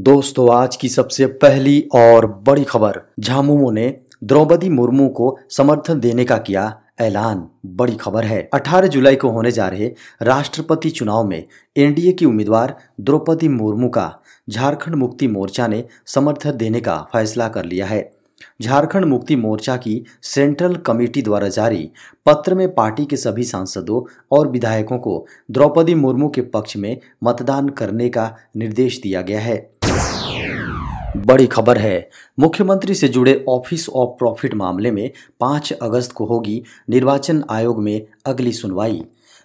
दोस्तों, आज की सबसे पहली और बड़ी खबर। झामुमो ने द्रौपदी मुर्मू को समर्थन देने का किया ऐलान। बड़ी खबर है। 18 जुलाई को होने जा रहे राष्ट्रपति चुनाव में एनडीए की उम्मीदवार द्रौपदी मुर्मू का झारखंड मुक्ति मोर्चा ने समर्थन देने का फैसला कर लिया है। झारखंड मुक्ति मोर्चा की सेंट्रल कमेटी द्वारा जारी पत्र में पार्टी के सभी सांसदों और विधायकों को द्रौपदी मुर्मू के पक्ष में मतदान करने का निर्देश दिया गया है। बड़ी खबर है। मुख्यमंत्री से जुड़े ऑफ़िस ऑफ़ प्रॉफिट मामले में 5 अगस्त को होगी निर्वाचन आयोग में अगली सुनवाई।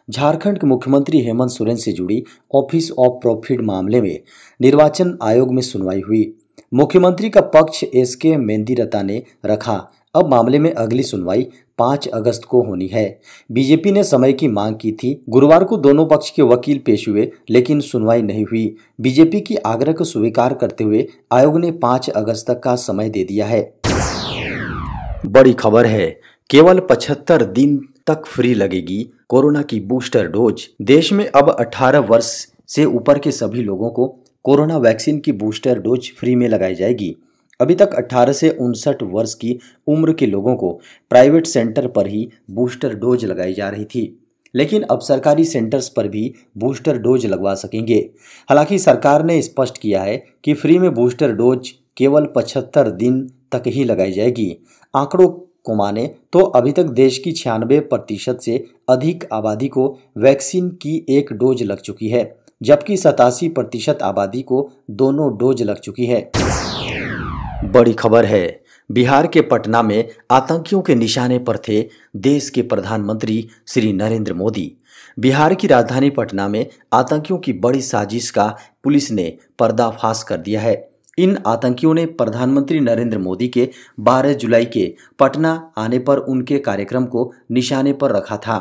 झारखंड के मुख्यमंत्री हेमंत सोरेन से जुड़ी ऑफ़िस ऑफ़ प्रॉफिट मामले में निर्वाचन आयोग में सुनवाई हुई। मुख्यमंत्री का पक्ष एस के मेंदीरता ने रखा। अब मामले में अगली सुनवाई पाँच अगस्त को होनी है। बीजेपी ने समय की मांग की थी। गुरुवार को दोनों पक्ष के वकील पेश हुए, लेकिन सुनवाई नहीं हुई। बीजेपी की आग्रह को स्वीकार करते हुए आयोग ने पाँच अगस्त तक का समय दे दिया है। बड़ी खबर है, केवल पचहत्तर दिन तक फ्री लगेगी कोरोना की बूस्टर डोज। देश में अब 18 वर्ष से ऊपर के सभी लोगों को कोरोना वैक्सीन की बूस्टर डोज फ्री में लगाई जाएगी। अभी तक 18 से उनसठ वर्ष की उम्र के लोगों को प्राइवेट सेंटर पर ही बूस्टर डोज लगाई जा रही थी। लेकिन अब सरकारी सेंटर्स पर भी बूस्टर डोज लगवा सकेंगे। हालाँकि सरकार ने स्पष्ट किया है कि फ्री में बूस्टर डोज केवल पचहत्तर दिन तक ही लगाई जाएगी। आंकड़ों को माने तो अभी तक देश की छियानवे प्रतिशत से अधिक आबादी को वैक्सीन की एक डोज लग चुकी है, जबकि सतासी प्रतिशत आबादी को दोनों डोज लग चुकी है। बड़ी खबर है। बिहार के पटना में आतंकियों के निशाने पर थे देश के प्रधानमंत्री श्री नरेंद्र मोदी। बिहार की राजधानी पटना में आतंकियों की बड़ी साजिश का पुलिस ने पर्दाफाश कर दिया है। इन आतंकियों ने प्रधानमंत्री नरेंद्र मोदी के 12 जुलाई के पटना आने पर उनके कार्यक्रम को निशाने पर रखा था।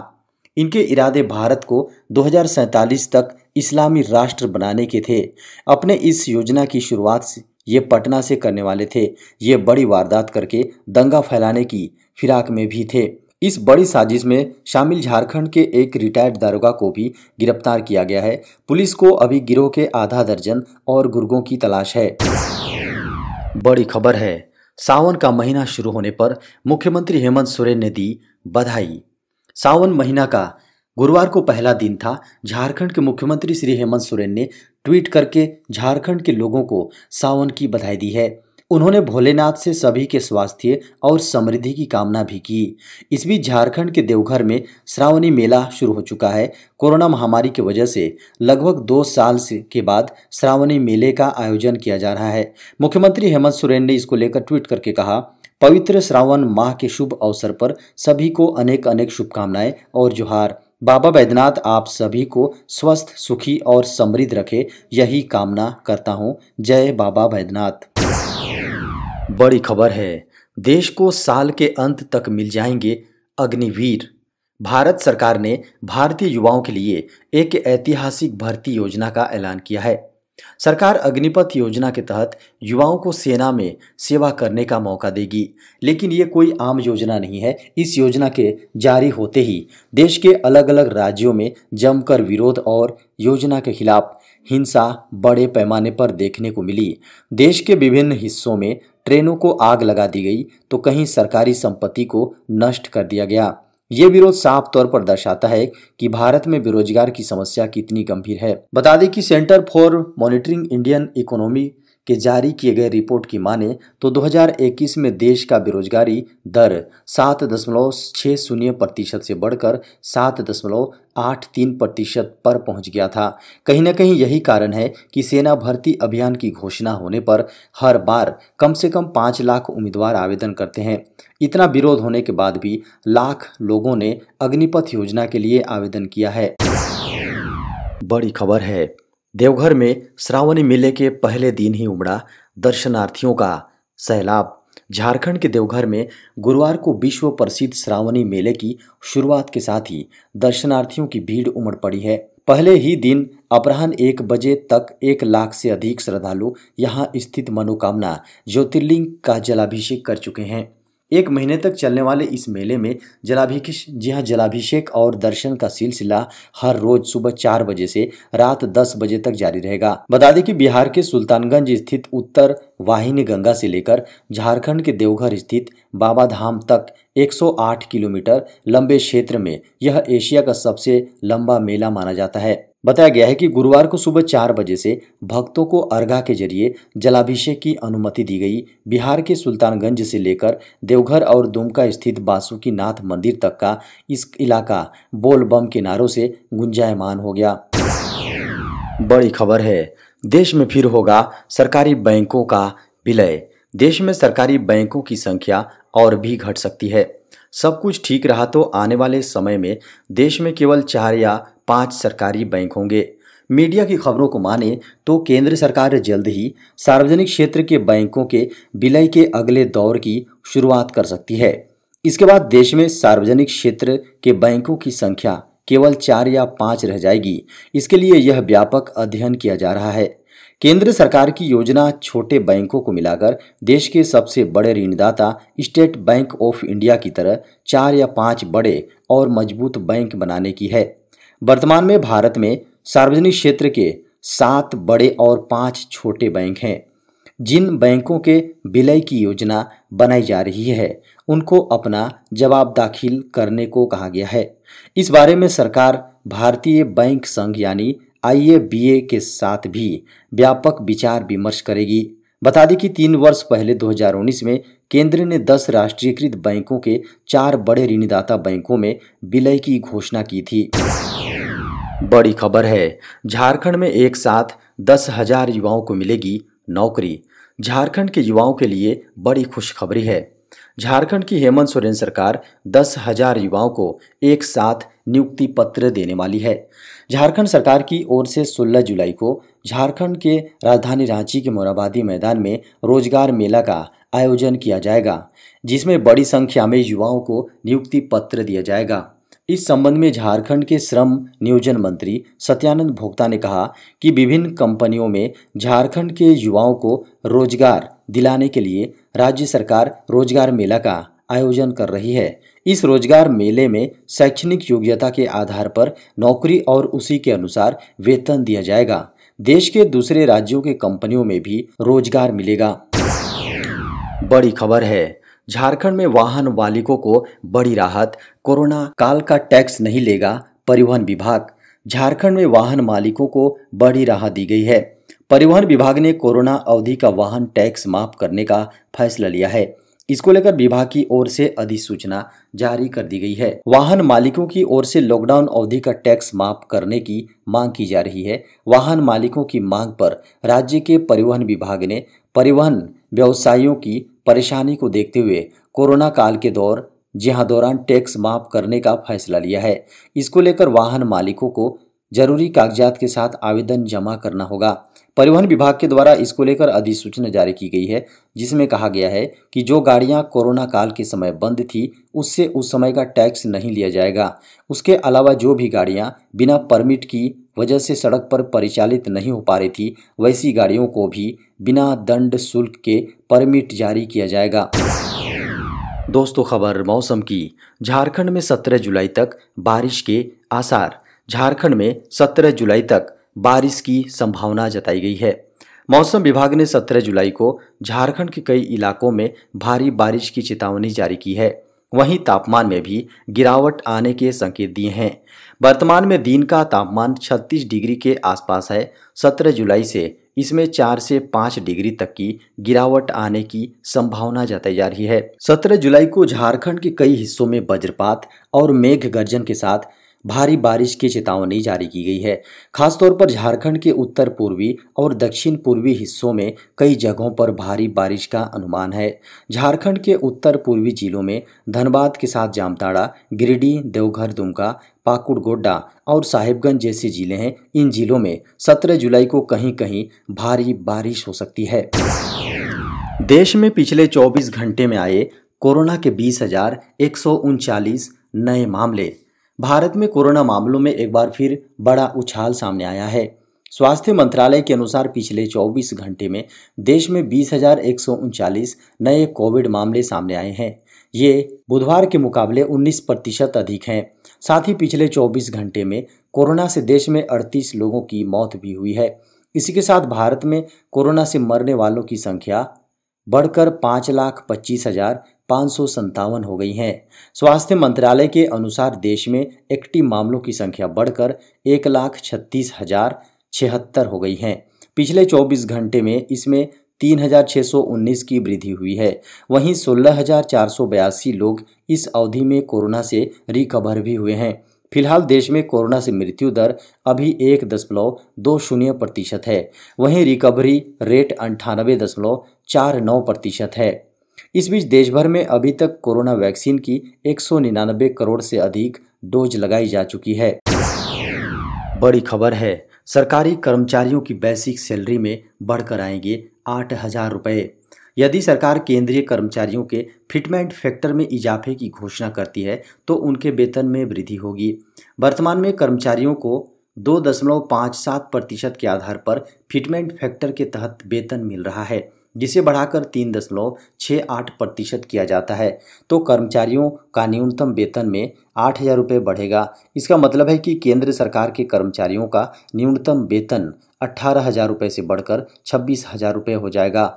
इनके इरादे भारत को दो हज़ार सैंतालीस तक इस्लामी राष्ट्र बनाने के थे। अपने इस योजना की शुरुआत ये पटना से करने वाले थे। ये बड़ी वारदात करके दंगा फैलाने की फिराक में भी थे। इस बड़ी साजिश में शामिल झारखंड के एक रिटायर्ड दारोगा को भी गिरफ़्तार किया गया है। पुलिस को अभी गिरोह के आधा दर्जन और गुर्गों की तलाश है। बड़ी खबर है। सावन का महीना शुरू होने पर मुख्यमंत्री हेमंत सोरेन ने दी बधाई। सावन महीना का गुरुवार को पहला दिन था। झारखंड के मुख्यमंत्री श्री हेमंत सोरेन ने ट्वीट करके झारखंड के लोगों को सावन की बधाई दी है। उन्होंने भोलेनाथ से सभी के स्वास्थ्य और समृद्धि की कामना भी की। इस बीच झारखंड के देवघर में श्रावणी मेला शुरू हो चुका है। कोरोना महामारी की वजह से लगभग दो साल से के बाद श्रावणी मेले का आयोजन किया जा रहा है। मुख्यमंत्री हेमंत सोरेन ने इसको लेकर ट्वीट करके कहा, पवित्र श्रावण माह के शुभ अवसर पर सभी को अनेक अनेक शुभकामनाएँ और जोहार। बाबा बैद्यनाथ आप सभी को स्वस्थ, सुखी और समृद्ध रखे, यही कामना करता हूँ। जय बाबा बैद्यनाथ। बड़ी खबर है। देश को साल के अंत तक मिल जाएँगे अग्निवीर। भारत सरकार ने भारतीय युवाओं के लिए एक ऐतिहासिक भर्ती योजना का ऐलान किया है। सरकार अग्निपथ योजना के तहत युवाओं को सेना में सेवा करने का मौका देगी। लेकिन ये कोई आम योजना नहीं है। इस योजना के जारी होते ही देश के अलग अलग राज्यों में जमकर विरोध और योजना के खिलाफ हिंसा बड़े पैमाने पर देखने को मिली। देश के विभिन्न हिस्सों में ट्रेनों को आग लगा दी गई तो कहीं सरकारी संपत्ति को नष्ट कर दिया गया। ये विरोध साफ़ तौर पर दर्शाता है कि भारत में बेरोजगार की समस्या कितनी गंभीर है। बता दें कि Centre for Monitoring Indian Economy के जारी किए गए रिपोर्ट की माने तो 2021 में देश का बेरोजगारी दर सात दशमलव छः शून्य प्रतिशत से बढ़कर सात दशमलव आठ तीन प्रतिशत पर पहुँच गया था। कहीं ना कहीं यही कारण है कि सेना भर्ती अभियान की घोषणा होने पर हर बार कम से कम पाँच लाख उम्मीदवार आवेदन करते हैं। इतना विरोध होने के बाद भी लाख लोगों ने अग्निपथ योजना के लिए आवेदन किया है। बड़ी खबर है। देवघर में श्रावणी मेले के पहले दिन ही उमड़ा दर्शनार्थियों का सैलाब। झारखंड के देवघर में गुरुवार को विश्व प्रसिद्ध श्रावणी मेले की शुरुआत के साथ ही दर्शनार्थियों की भीड़ उमड़ पड़ी है। पहले ही दिन अपराह्न एक बजे तक एक लाख से अधिक श्रद्धालु यहाँ स्थित मनोकामना ज्योतिर्लिंग का जलाभिषेक कर चुके हैं। एक महीने तक चलने वाले इस मेले में जलाभिषेक, जी हाँ जलाभिषेक और दर्शन का सिलसिला हर रोज सुबह चार बजे से रात दस बजे तक जारी रहेगा। बता दें कि बिहार के सुल्तानगंज स्थित उत्तर वाहिनी गंगा से लेकर झारखंड के देवघर स्थित बाबा धाम तक 108 किलोमीटर लंबे क्षेत्र में यह एशिया का सबसे लंबा मेला माना जाता है। बताया गया है कि गुरुवार को सुबह चार बजे से भक्तों को अर्घा के ज़रिए जलाभिषेक की अनुमति दी गई। बिहार के सुल्तानगंज से लेकर देवघर और दुमका स्थित बासुकी नाथ मंदिर तक का इस इलाका बोल बम के नारों से गुंजायमान हो गया। बड़ी खबर है। देश में फिर होगा सरकारी बैंकों का विलय। देश में सरकारी बैंकों की संख्या और भी घट सकती है। सब कुछ ठीक रहा तो आने वाले समय में देश में केवल चार या पाँच सरकारी बैंक होंगे। मीडिया की खबरों को माने तो केंद्र सरकार जल्द ही सार्वजनिक क्षेत्र के बैंकों के विलय के अगले दौर की शुरुआत कर सकती है। इसके बाद देश में सार्वजनिक क्षेत्र के बैंकों की संख्या केवल चार या पाँच रह जाएगी। इसके लिए यह व्यापक अध्ययन किया जा रहा है। केंद्र सरकार की योजना छोटे बैंकों को मिलाकर देश के सबसे बड़े ऋणदाता स्टेट बैंक ऑफ़ इंडिया की तरह चार या पाँच बड़े और मज़बूत बैंक बनाने की है। वर्तमान में भारत में सार्वजनिक क्षेत्र के सात बड़े और पाँच छोटे बैंक हैं। जिन बैंकों के विलय की योजना बनाई जा रही है, उनको अपना जवाब दाखिल करने को कहा गया है। इस बारे में सरकार भारतीय बैंक संघ यानी आईएबीए के साथ भी व्यापक विचार विमर्श करेगी। बता दें कि तीन वर्ष पहले 2019 में केंद्र ने 10 राष्ट्रीयकृत बैंकों के चार बड़े ऋणदाता बैंकों में विलय की घोषणा की थी। बड़ी खबर है, झारखंड में एक साथ दस हज़ार युवाओं को मिलेगी नौकरी। झारखंड के युवाओं के लिए बड़ी खुशखबरी है। झारखंड की हेमंत सोरेन सरकार दस हज़ार युवाओं को एक साथ नियुक्ति पत्र देने वाली है। झारखंड सरकार की ओर से 16 जुलाई को झारखंड के राजधानी रांची के मोराबादी मैदान में रोज़गार मेला का आयोजन किया जाएगा, जिसमें बड़ी संख्या में युवाओं को नियुक्ति पत्र दिया जाएगा। इस संबंध में झारखंड के श्रम नियोजन मंत्री सत्यानंद भोक्ता ने कहा कि विभिन्न कंपनियों में झारखंड के युवाओं को रोज़गार दिलाने के लिए राज्य सरकार रोज़गार मेला का आयोजन कर रही है। इस रोज़गार मेले में शैक्षणिक योग्यता के आधार पर नौकरी और उसी के अनुसार वेतन दिया जाएगा। देश के दूसरे राज्यों के कंपनियों में भी रोज़गार मिलेगा। बड़ी खबर है, झारखंड में वाहन मालिकों को बड़ी राहत, कोरोना काल का टैक्स नहीं लेगा परिवहन विभाग। झारखंड में वाहन मालिकों को बड़ी राहत दी गई है। परिवहन विभाग ने कोरोना अवधि का वाहन टैक्स माफ़ करने का फैसला लिया है। इसको लेकर विभाग की ओर से अधिसूचना जारी कर दी गई है। वाहन मालिकों की ओर से लॉकडाउन अवधि का टैक्स माफ़ करने की मांग की जा रही है। वाहन मालिकों की मांग पर राज्य के परिवहन विभाग ने परिवहन व्यवसायियों की परेशानी को देखते हुए कोरोना काल के दौर, जहाँ दौरान टैक्स माफ़ करने का फैसला लिया है। इसको लेकर वाहन मालिकों को ज़रूरी कागजात के साथ आवेदन जमा करना होगा। परिवहन विभाग के द्वारा इसको लेकर अधिसूचना जारी की गई है, जिसमें कहा गया है कि जो गाड़ियाँ कोरोना काल के समय बंद थी, उससे उस समय का टैक्स नहीं लिया जाएगा। उसके अलावा जो भी गाड़ियाँ बिना परमिट की वजह से सड़क पर परिचालित नहीं हो पा रही थी, वैसी गाड़ियों को भी बिना दंड शुल्क के परमिट जारी किया जाएगा। दोस्तों, खबर मौसम की। झारखंड में 17 जुलाई तक बारिश के आसार। झारखंड में 17 जुलाई तक बारिश की संभावना जताई गई है। मौसम विभाग ने 17 जुलाई को झारखंड के कई इलाकों में भारी बारिश की चेतावनी जारी की है। वहीं तापमान में भी गिरावट आने के संकेत दिए हैं। वर्तमान में दिन का तापमान 36 डिग्री के आसपास है। 17 जुलाई से इसमें 4 से 5 डिग्री तक की गिरावट आने की संभावना जताई जा रही है। 17 जुलाई को झारखंड के कई हिस्सों में वज्रपात और मेघ गर्जन के साथ भारी बारिश की चेतावनी जारी की गई है। खासतौर पर झारखंड के उत्तर पूर्वी और दक्षिण पूर्वी हिस्सों में कई जगहों पर भारी बारिश का अनुमान है। झारखंड के उत्तर पूर्वी जिलों में धनबाद के साथ जामताड़ा, गिरिडीह, देवघर, दुमका पाकुड़ गोड्डा और साहिबगंज जैसे ज़िले हैं। इन जिलों में 17 जुलाई को कहीं कहीं भारी बारिश हो सकती है। देश में पिछले 24 घंटे में आए कोरोना के बीस नए मामले। भारत में कोरोना मामलों में एक बार फिर बड़ा उछाल सामने आया है। स्वास्थ्य मंत्रालय के अनुसार पिछले 24 घंटे में देश में बीस नए कोविड मामले सामने आए हैं। ये बुधवार के मुकाबले 19 प्रतिशत अधिक हैं। साथ ही पिछले 24 घंटे में कोरोना से देश में 38 लोगों की मौत भी हुई है। इसी के साथ भारत में कोरोना से मरने वालों की संख्या बढ़कर पाँच लाख पच्चीस हज़ार पाँच हो गई हैं। स्वास्थ्य मंत्रालय के अनुसार देश में एक्टिव मामलों की संख्या बढ़कर एक लाख छत्तीस हज़ार छिहत्तर हो गई हैं। पिछले 24 घंटे में इसमें 3,619 की वृद्धि हुई है। वहीं 16,482 लोग इस अवधि में कोरोना से रिकवर भी हुए हैं। फ़िलहाल देश में कोरोना से मृत्यु दर अभी एक दशमलव दो शून्य प्रतिशत है। वहीं रिकवरी रेट अंठानबे दशमलव चार नौ प्रतिशत है। इस बीच देश भर में अभी तक कोरोना वैक्सीन की एक सौ निन्यानबे करोड़ से अधिक डोज लगाई जा चुकी है। बड़ी खबर है, सरकारी कर्मचारियों की बेसिक सैलरी में बढ़कर आएँगे आठ हज़ार रुपये यदि सरकार केंद्रीय कर्मचारियों के फिटमेंट फैक्टर में इजाफे की घोषणा करती है तो उनके वेतन में वृद्धि होगी। वर्तमान में कर्मचारियों को दो दशमलव पाँच सात प्रतिशत के आधार पर फिटमेंट फैक्टर के तहत वेतन मिल रहा है। जिसे बढ़ाकर तीन दशमलव छः आठ प्रतिशत किया जाता है। तो कर्मचारियों का न्यूनतम वेतन में आठ हज़ार रुपये बढ़ेगा। इसका मतलब है कि केंद्र सरकार के कर्मचारियों का न्यूनतम वेतन अट्ठारह हज़ार रुपये से बढ़कर छब्बीस हज़ार रुपये हो जाएगा।